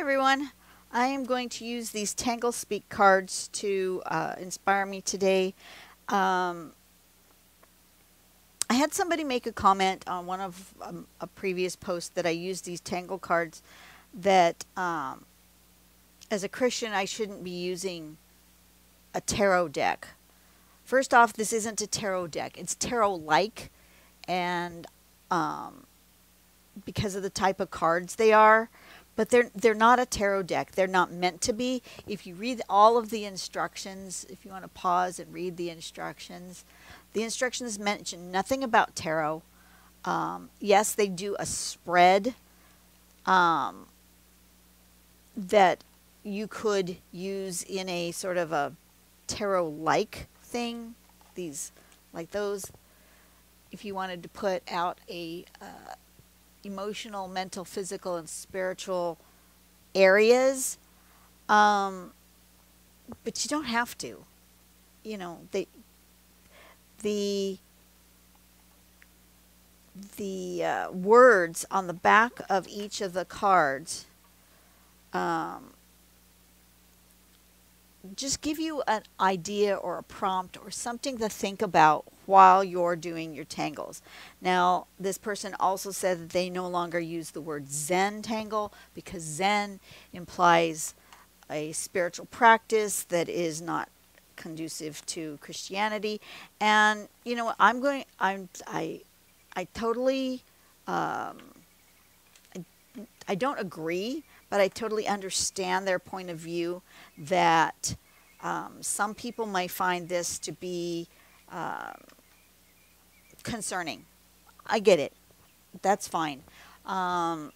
everyone. I am going to use these Tangle Speak cards to uh, inspire me today. Um, I had somebody make a comment on one of um, a previous post that I used these Tangle cards that um, as a Christian I shouldn't be using a tarot deck. First off, this isn't a tarot deck. It's tarot-like and um, because of the type of cards they are, but they're they're not a tarot deck. They're not meant to be. If you read all of the instructions, if you want to pause and read the instructions, the instructions mention nothing about tarot. Um, yes, they do a spread um, that you could use in a sort of a tarot-like thing. These, like those, if you wanted to put out a uh, emotional, mental, physical, and spiritual areas. Um, but you don't have to. You know, they, the the uh, words on the back of each of the cards um, just give you an idea or a prompt or something to think about while you're doing your tangles. Now, this person also said that they no longer use the word Zentangle because Zen implies a spiritual practice that is not conducive to Christianity. And you know, I'm going. I'm. I. I totally. Um, I, I don't agree, but I totally understand their point of view that um, some people may find this to be um, concerning. I get it. That's fine. Um,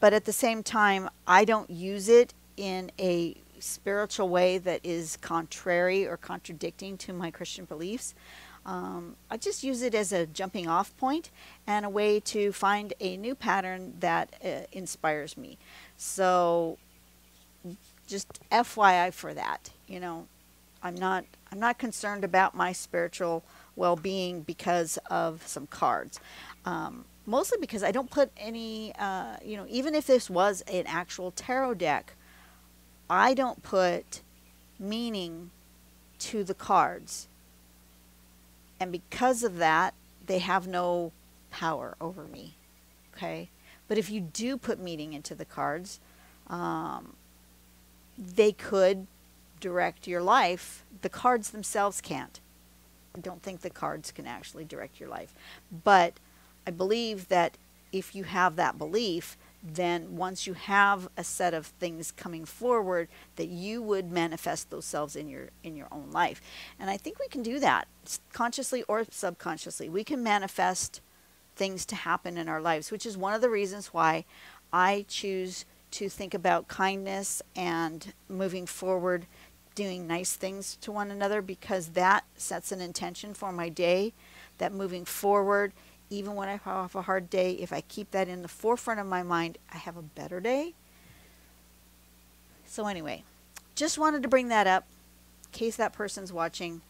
but at the same time, I don't use it in a spiritual way that is contrary or contradicting to my Christian beliefs. Um, I just use it as a jumping off point and a way to find a new pattern that uh, inspires me. So just FYI for that, you know, I'm not I'm not concerned about my spiritual well-being because of some cards. Um, mostly because I don't put any, uh, you know, even if this was an actual tarot deck, I don't put meaning to the cards. And because of that, they have no power over me. Okay? But if you do put meaning into the cards, um, they could direct your life. The cards themselves can't. I don't think the cards can actually direct your life. But I believe that if you have that belief, then once you have a set of things coming forward that you would manifest those selves in your in your own life and i think we can do that consciously or subconsciously we can manifest things to happen in our lives which is one of the reasons why i choose to think about kindness and moving forward doing nice things to one another because that sets an intention for my day that moving forward even when I have a hard day, if I keep that in the forefront of my mind, I have a better day. So, anyway, just wanted to bring that up in case that person's watching.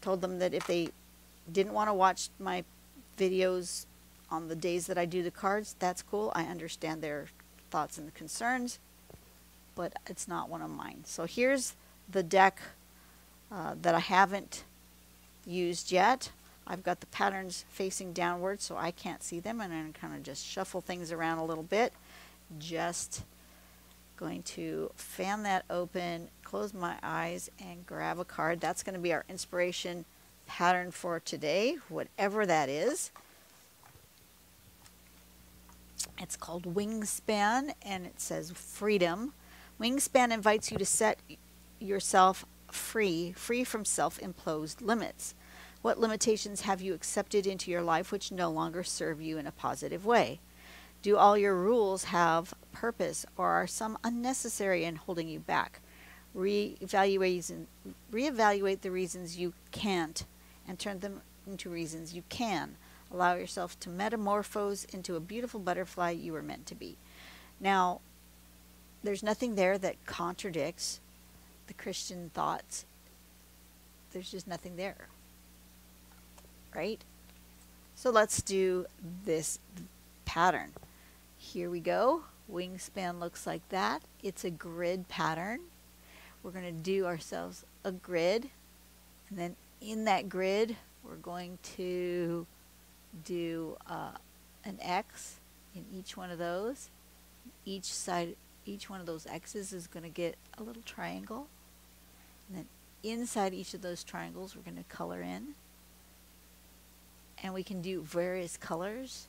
Told them that if they didn't want to watch my videos on the days that I do the cards, that's cool. I understand their thoughts and concerns, but it's not one of mine. So, here's the deck uh, that I haven't used yet. I've got the patterns facing downward so I can't see them and I'm kind of just shuffle things around a little bit. Just going to fan that open, close my eyes and grab a card. That's going to be our inspiration pattern for today, whatever that is. It's called Wingspan and it says freedom. Wingspan invites you to set yourself free, free from self-imposed limits. What limitations have you accepted into your life which no longer serve you in a positive way? Do all your rules have purpose or are some unnecessary and holding you back? Reevaluate, reevaluate the reasons you can't and turn them into reasons you can. Allow yourself to metamorphose into a beautiful butterfly you were meant to be. Now, there's nothing there that contradicts the Christian thoughts. There's just nothing there right? So let's do this pattern. Here we go. wingspan looks like that. It's a grid pattern. We're going to do ourselves a grid. And then in that grid, we're going to do uh, an X in each one of those. Each side, each one of those X's is going to get a little triangle. And then inside each of those triangles, we're going to color in. And we can do various colors.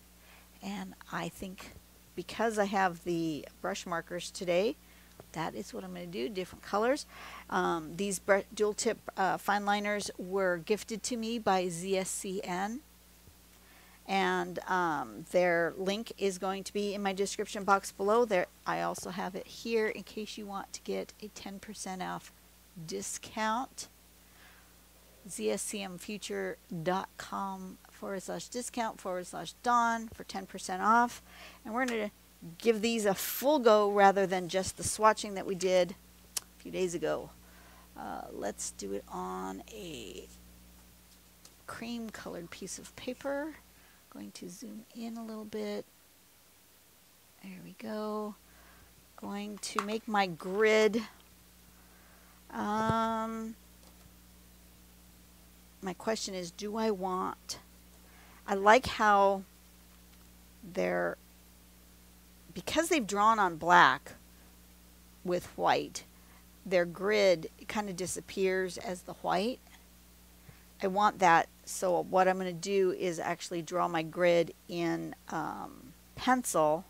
And I think because I have the brush markers today, that is what I'm going to do, different colors. Um, these dual tip uh, fine liners were gifted to me by ZSCN and um, their link is going to be in my description box below there I also have it here in case you want to get a 10% off discount zscmfuture.com forward slash discount forward slash Dawn for 10% off and we're going to give these a full go rather than just the swatching that we did a few days ago uh, let's do it on a cream colored piece of paper Going to zoom in a little bit. There we go. Going to make my grid. Um, my question is, do I want... I like how they're... Because they've drawn on black with white, their grid kind of disappears as the white. I want that. So what I'm going to do is actually draw my grid in um, pencil.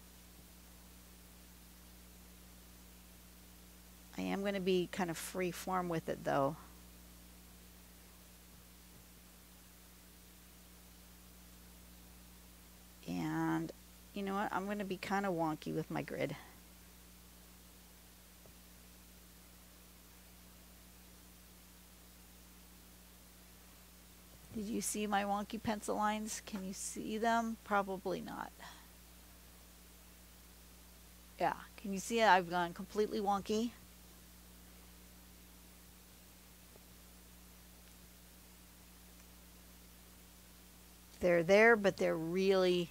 I am going to be kind of free form with it though. And you know what? I'm going to be kind of wonky with my grid. Did you see my wonky pencil lines? Can you see them? Probably not. Yeah, can you see it? I've gone completely wonky. They're there, but they're really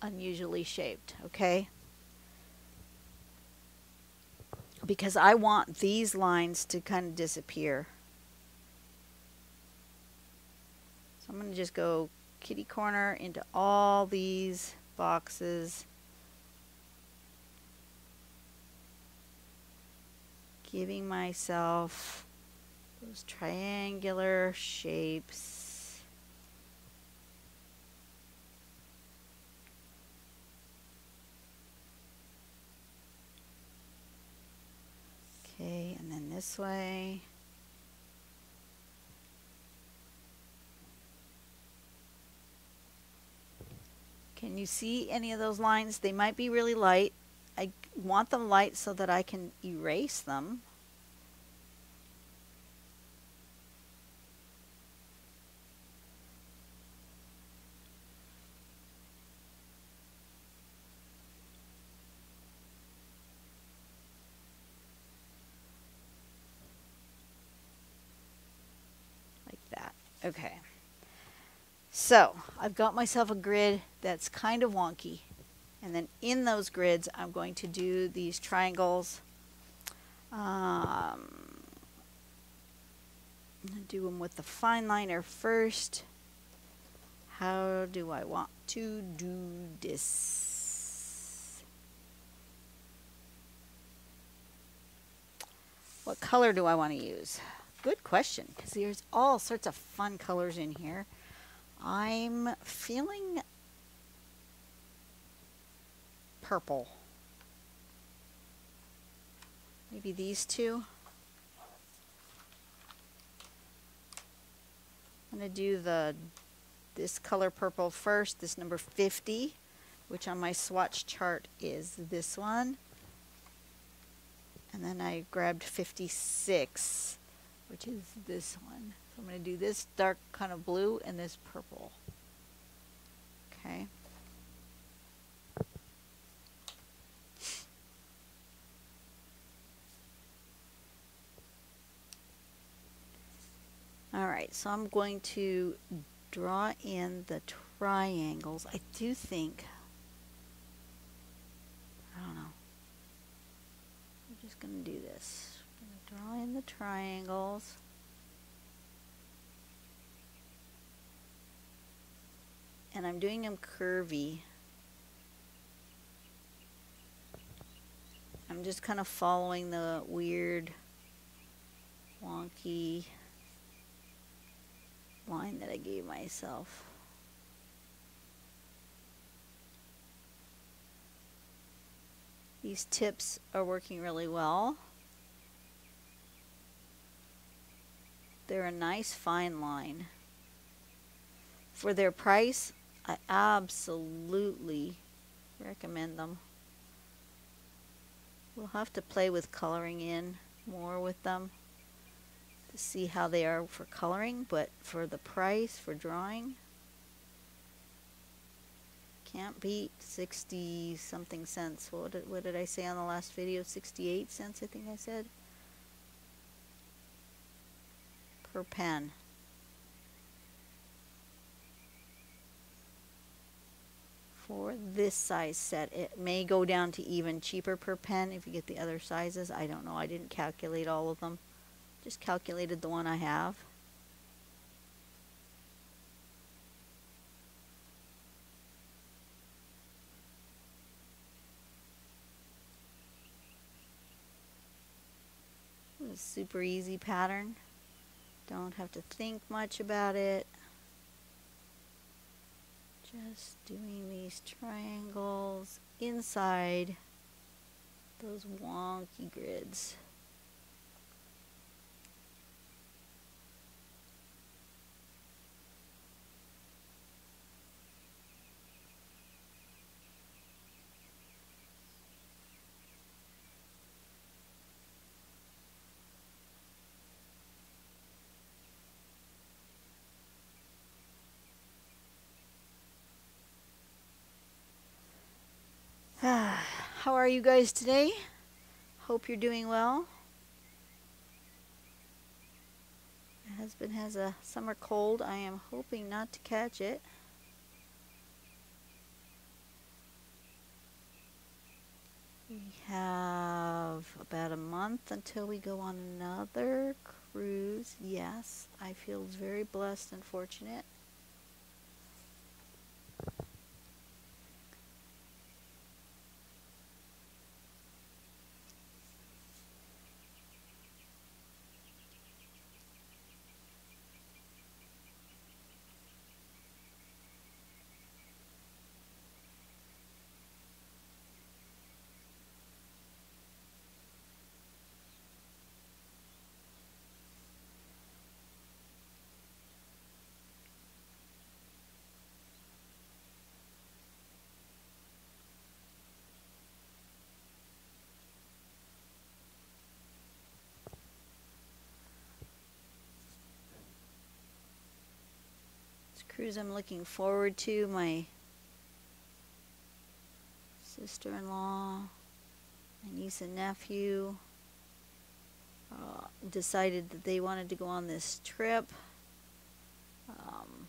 unusually shaped, okay? Because I want these lines to kind of disappear. So I'm going to just go kitty corner into all these boxes. Giving myself those triangular shapes. Okay, and then this way. Can you see any of those lines? They might be really light. I want them light so that I can erase them. Like that. Okay. So I've got myself a grid that's kind of wonky. And then in those grids, I'm going to do these triangles. Um, I'm going to do them with the fine liner first. How do I want to do this? What color do I want to use? Good question, because there's all sorts of fun colors in here. I'm feeling purple. Maybe these two. I'm going to do the this color purple first, this number 50, which on my swatch chart is this one. And then I grabbed 56, which is this one. So I'm going to do this dark kind of blue and this purple. Okay. Alright, so I'm going to draw in the triangles. I do think I don't know, I'm just going to do this. I'm going to draw in the triangles. And I'm doing them curvy. I'm just kind of following the weird, wonky line that I gave myself. These tips are working really well. They're a nice fine line. For their price, I absolutely recommend them. We'll have to play with coloring in more with them to see how they are for coloring, but for the price for drawing, can't beat 60 something cents. What did, what did I say on the last video? 68 cents, I think I said. Per pen. For this size set, it may go down to even cheaper per pen if you get the other sizes. I don't know. I didn't calculate all of them. Just calculated the one I have. super easy pattern. Don't have to think much about it. Just doing these triangles inside those wonky grids. How are you guys today? Hope you're doing well. My husband has a summer cold. I am hoping not to catch it. We have about a month until we go on another cruise. Yes, I feel very blessed and fortunate. Cruise I'm looking forward to. My sister-in-law, my niece and nephew uh, decided that they wanted to go on this trip. Um,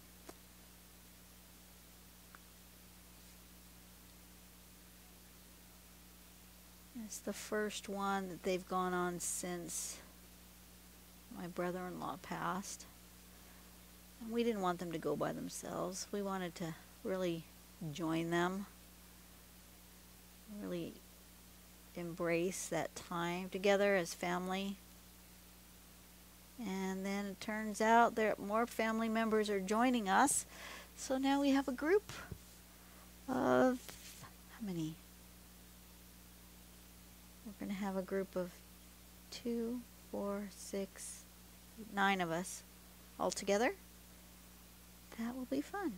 it's the first one that they've gone on since my brother-in-law passed. We didn't want them to go by themselves. We wanted to really join them, really embrace that time together as family. And then it turns out that more family members are joining us. So now we have a group of how many? We're going to have a group of two, four, six, nine of us all together. That will be fun.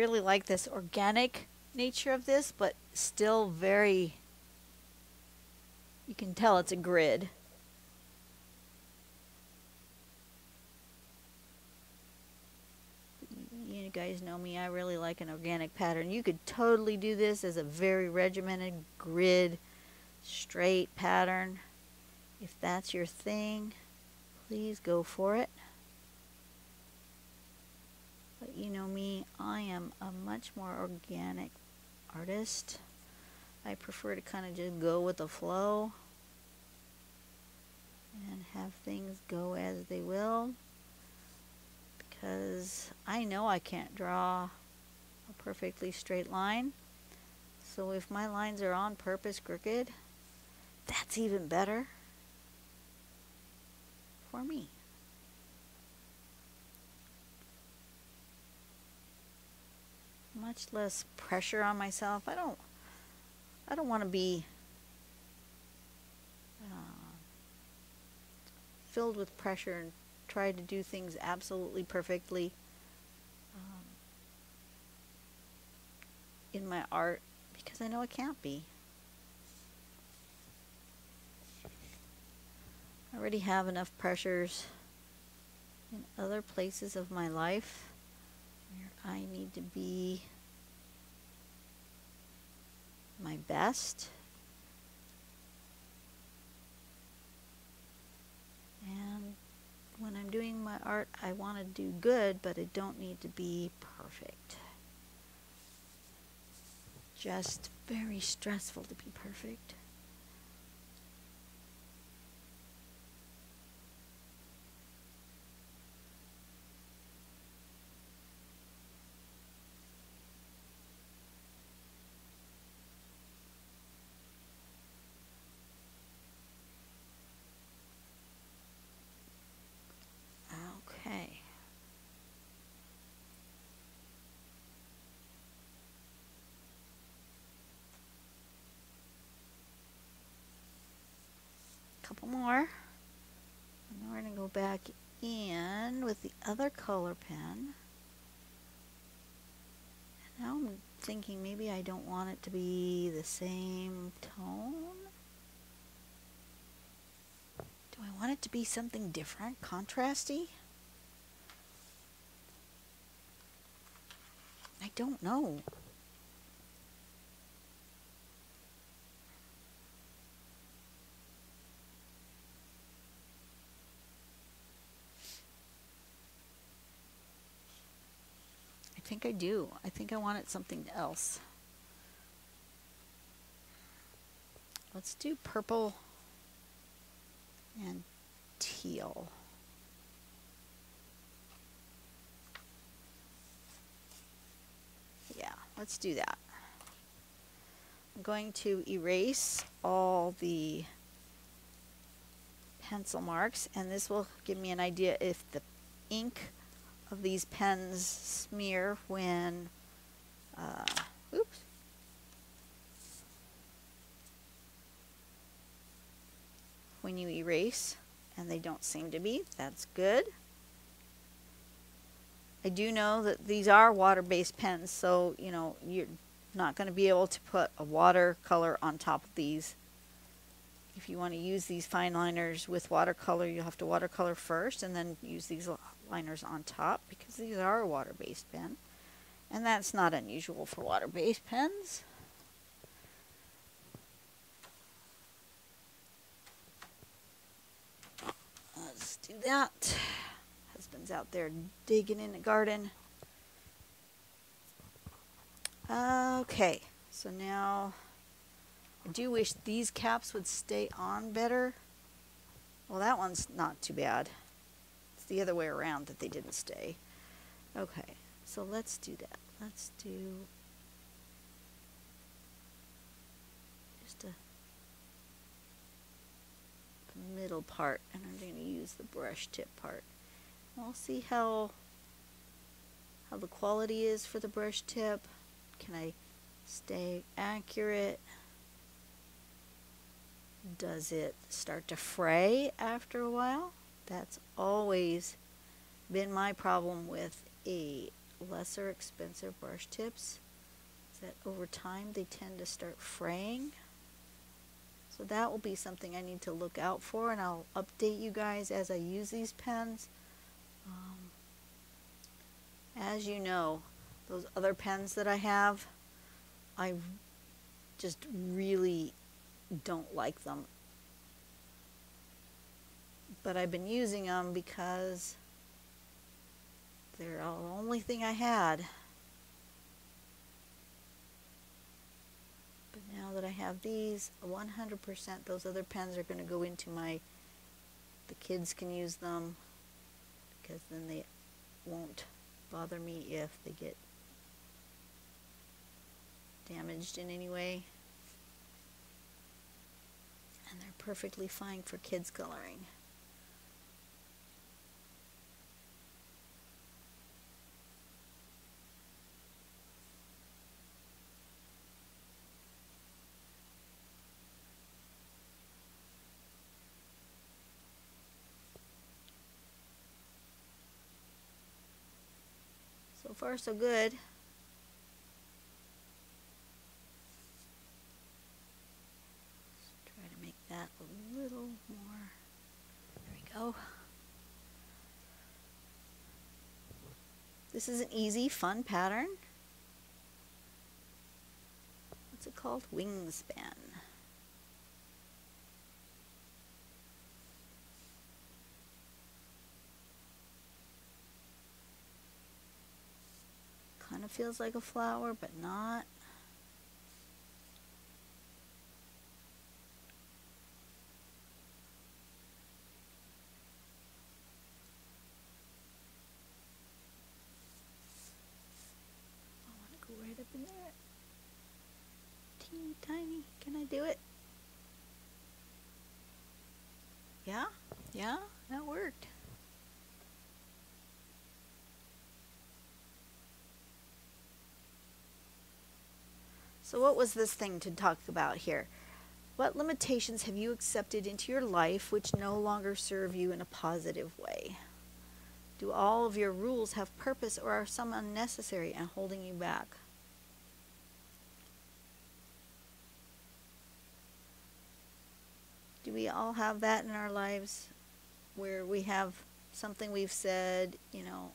really like this organic nature of this, but still very, you can tell it's a grid. You guys know me, I really like an organic pattern. You could totally do this as a very regimented grid, straight pattern. If that's your thing, please go for it. But you know me, I am a much more organic artist. I prefer to kind of just go with the flow and have things go as they will because I know I can't draw a perfectly straight line. So if my lines are on purpose crooked, that's even better for me. Much less pressure on myself. I don't I don't want to be uh, filled with pressure and try to do things absolutely perfectly um, in my art because I know it can't be. I already have enough pressures in other places of my life where I need to be my best. And when I'm doing my art, I want to do good, but it don't need to be perfect. Just very stressful to be perfect. Couple more. And we're going to go back in with the other color pen. And now I'm thinking maybe I don't want it to be the same tone. Do I want it to be something different, contrasty? I don't know. Think I do. I think I wanted something else. Let's do purple and teal. Yeah, let's do that. I'm going to erase all the pencil marks and this will give me an idea if the ink of these pens smear when uh, oops when you erase and they don't seem to be that's good I do know that these are water-based pens, so, you know, you're not going to be able to put a watercolor on top of these. If you want to use these fine liners with watercolor, you'll have to watercolor first and then use these liners on top because these are a water-based pen. And that's not unusual for water-based pens. Let's do that husband's out there digging in the garden. Okay, so now I do wish these caps would stay on better. Well, that one's not too bad. The other way around that they didn't stay. Okay, so let's do that. Let's do just a middle part, and I'm going to use the brush tip part. We'll see how how the quality is for the brush tip. Can I stay accurate? Does it start to fray after a while? That's always been my problem with a lesser expensive brush tips is that over time they tend to start fraying. So that will be something I need to look out for and I'll update you guys as I use these pens. Um, As you know, those other pens that I have, I just really don't like them. But I've been using them because they're the only thing I had. But now that I have these, 100% those other pens are going to go into my, the kids can use them because then they won't bother me if they get damaged in any way. And they're perfectly fine for kids coloring. Far, so good. Let's try to make that a little more. There we go. This is an easy, fun pattern. What's it called? Wingspan. Of feels like a flower, but not. I want to go right up in there. Teeny tiny. Can I do it? Yeah? Yeah? So, what was this thing to talk about here? What limitations have you accepted into your life which no longer serve you in a positive way? Do all of your rules have purpose or are some unnecessary and holding you back? Do we all have that in our lives where we have something we've said, you know,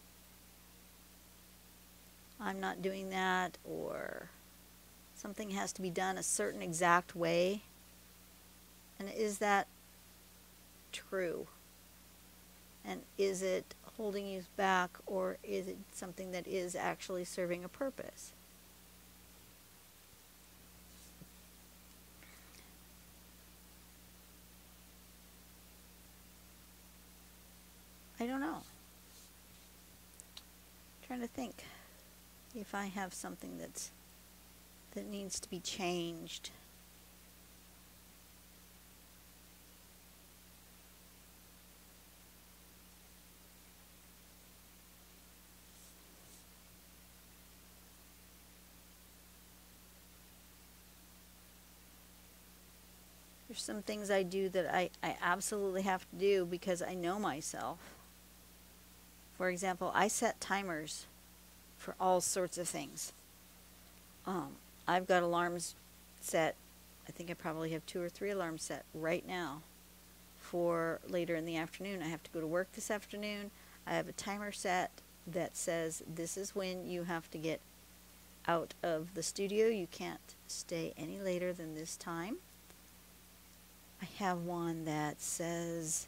I'm not doing that, or something has to be done a certain exact way? And is that true? And is it holding you back, or is it something that is actually serving a purpose? I don't know. I'm trying to think if I have something that's that needs to be changed. There's some things I do that I, I absolutely have to do because I know myself. For example, I set timers for all sorts of things. Um, I've got alarms set. I think I probably have two or three alarms set right now for later in the afternoon. I have to go to work this afternoon. I have a timer set that says this is when you have to get out of the studio. You can't stay any later than this time. I have one that says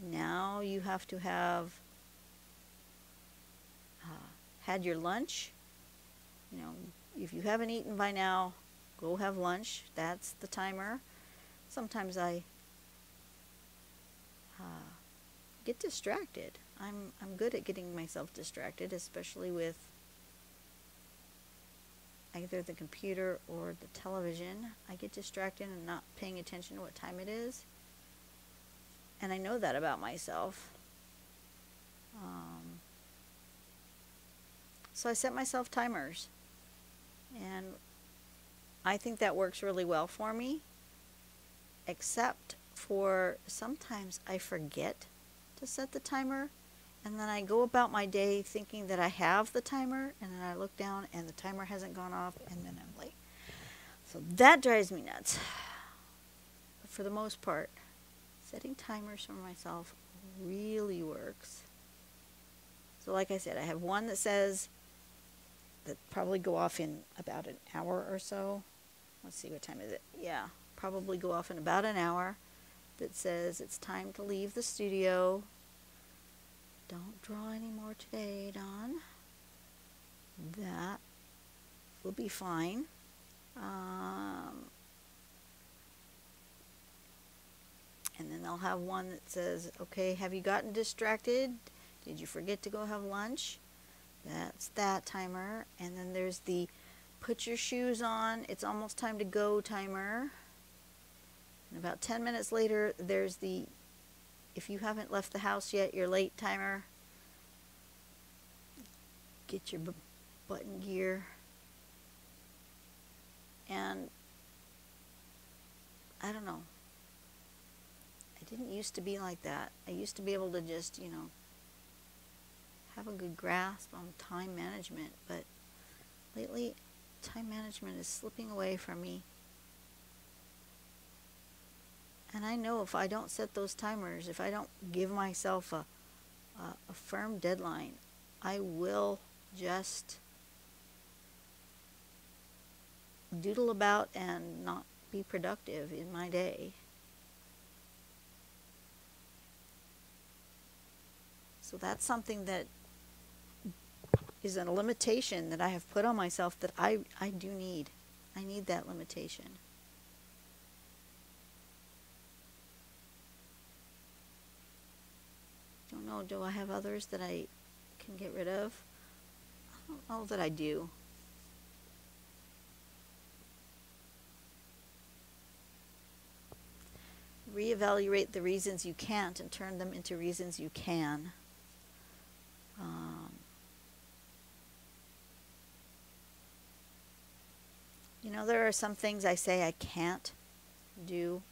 now you have to have uh, had your lunch. You know, if you haven't eaten by now, go have lunch. That's the timer. Sometimes I uh, get distracted. I'm I'm good at getting myself distracted, especially with either the computer or the television. I get distracted and not paying attention to what time it is. And I know that about myself. Um, so I set myself timers. And I think that works really well for me, except for sometimes I forget to set the timer. And then I go about my day thinking that I have the timer, and then I look down and the timer hasn't gone off, and then I'm late. So that drives me nuts. But for the most part, setting timers for myself really works. So, like I said, I have one that says that probably go off in about an hour or so. Let's see, what time is it? Yeah, probably go off in about an hour. That says it's time to leave the studio. Don't draw anymore today, Dawn. That will be fine. Um, and then they'll have one that says, okay, have you gotten distracted? Did you forget to go have lunch? That's that timer. And then there's the put your shoes on, it's almost time to go timer. And about 10 minutes later, there's the if you haven't left the house yet, you're late timer. Get your button gear. And I don't know. I didn't used to be like that. I used to be able to just, you know, have a good grasp on time management, but lately time management is slipping away from me. And I know if I don't set those timers, if I don't give myself a, a, a firm deadline, I will just doodle about and not be productive in my day. So that's something that is a limitation that I have put on myself that I, I do need. I need that limitation. Don't know, do I have others that I can get rid of? I don't know that I do. Reevaluate the reasons you can't and turn them into reasons you can. You know, there are some things I say I can't do,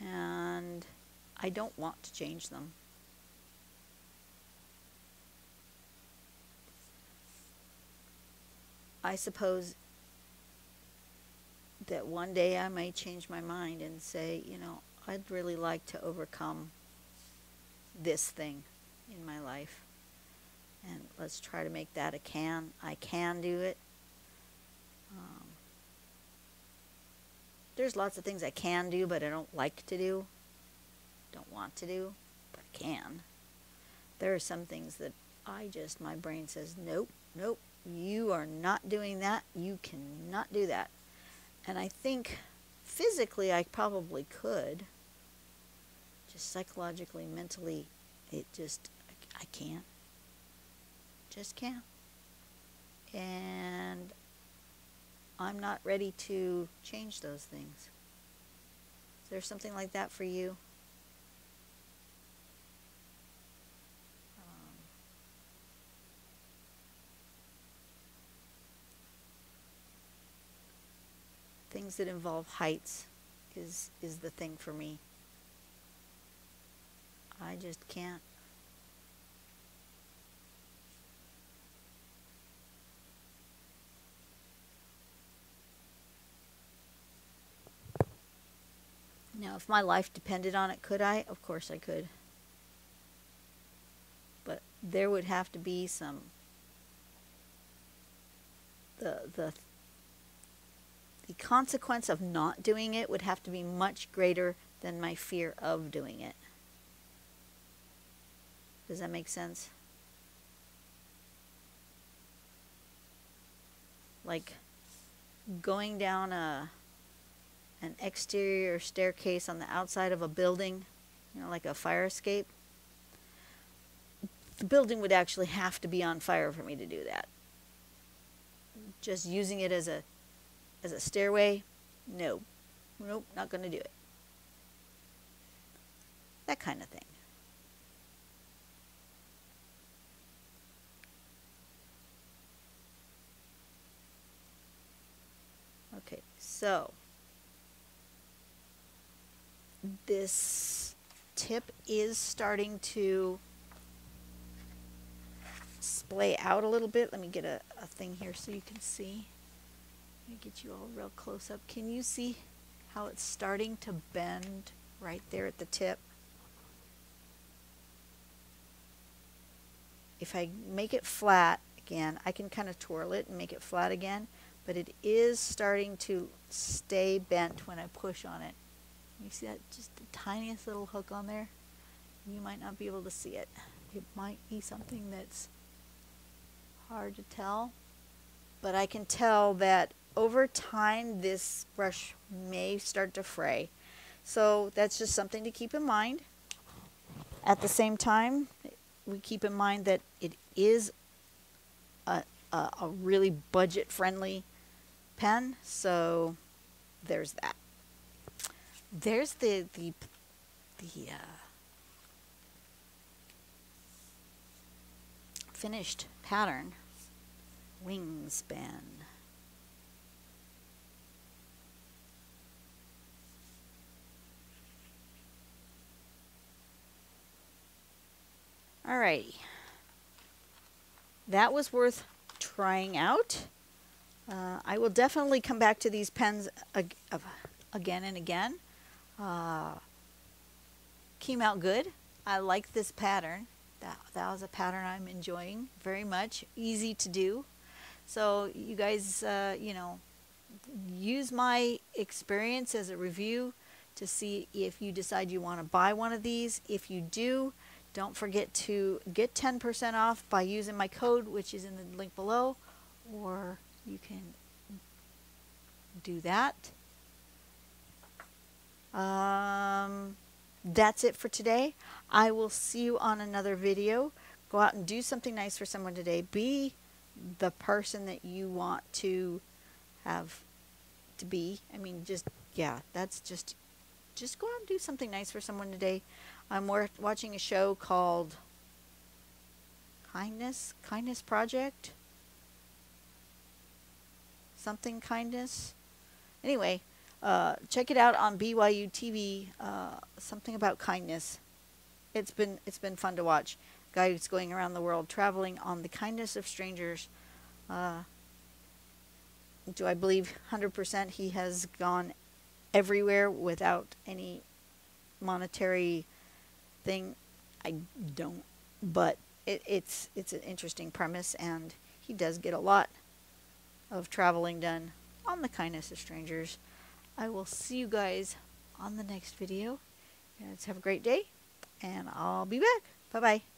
and I don't want to change them. I suppose that one day I may change my mind and say, you know, I'd really like to overcome this thing in my life. And let's try to make that a can. I can do it. There's lots of things I can do, but I don't like to do. Don't want to do, but I can. There are some things that I just, my brain says, nope, nope, you are not doing that. You cannot do that. And I think physically I probably could. Just psychologically, mentally, it just, I can't. Just can't. And I'm not ready to change those things. Is there something like that for you? Um, things that involve heights is is the thing for me. I just can't. Now, if my life depended on it, could I? Of course I could. But there would have to be some the the the consequence of not doing it would have to be much greater than my fear of doing it. Does that make sense? Like going down a an exterior staircase on the outside of a building, you know, like a fire escape. The building would actually have to be on fire for me to do that. Just using it as a as a stairway, no. Nope, not going to do it. That kind of thing. Okay, so this tip is starting to splay out a little bit. Let me get a, a thing here so you can see. Let me get you all real close up. Can you see how it's starting to bend right there at the tip? if I make it flat again, I can kind of twirl it and make it flat again, but it is starting to stay bent when I push on it. You see that just the tiniest little hook on there? You might not be able to see it. It might be something that's hard to tell, but I can tell that over time this brush may start to fray. So that's just something to keep in mind. At the same time, we keep in mind that it is a, a, a really budget friendly pen, so there's that. There's the the the uh, finished pattern wingspan. Alrighty. That was worth trying out. Uh, I will definitely come back to these pens ag again and again. Uh, came out good. I like this pattern. That, that was a pattern I'm enjoying very much. Easy to do. So you guys, uh, you know, use my experience as a review to see if you decide you want to buy one of these. If you do, don't forget to get 10% off by using my code, which is in the link below, or you can do that. Um, that's it for today. I will see you on another video. Go out and do something nice for someone today. Be the person that you want to have to be. I mean, just, yeah, that's just, just go out and do something nice for someone today. I'm watching a show called Kindness, Kindness Project. Something Kindness. Anyway, uh, check it out on BYU TV. Uh, something about kindness. It's been it's been fun to watch. Guy who's going around the world traveling on the kindness of strangers. Uh, do I believe 100% he has gone everywhere without any monetary thing. I don't, but it, it's it's an interesting premise, and he does get a lot of traveling done on the kindness of strangers. I will see you guys on the next video. Let's have a great day, and I'll be back. Bye bye.